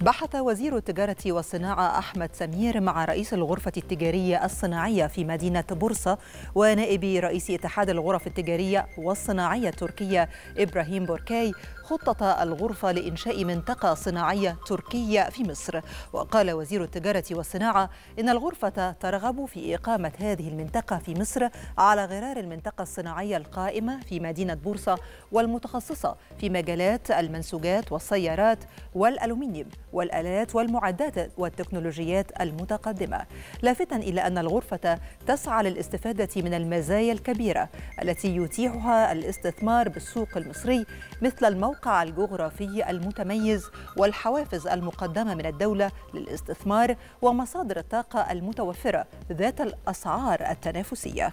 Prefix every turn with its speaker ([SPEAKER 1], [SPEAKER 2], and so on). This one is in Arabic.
[SPEAKER 1] بحث وزير التجارة والصناعة أحمد سمير مع رئيس الغرفة التجارية الصناعية في مدينة بورصة ونائب رئيس اتحاد الغرف التجارية والصناعية التركية إبراهيم بوركاي خطة الغرفة لإنشاء منطقة صناعية تركية في مصر. وقال وزير التجارة والصناعة إن الغرفة ترغب في إقامة هذه المنطقة في مصر على غرار المنطقة الصناعية القائمة في مدينة بورصة والمتخصصة في مجالات المنسوجات والسيارات والألومنيوم. والآلات والمعدات والتكنولوجيات المتقدمة. لافتا إلى أن الغرفة تسعى للاستفادة من المزايا الكبيرة التي يتيحها الاستثمار بالسوق المصري مثل الموقع الجغرافي المتميز والحوافز المقدمة من الدولة للاستثمار ومصادر الطاقة المتوفرة ذات الأسعار التنافسية.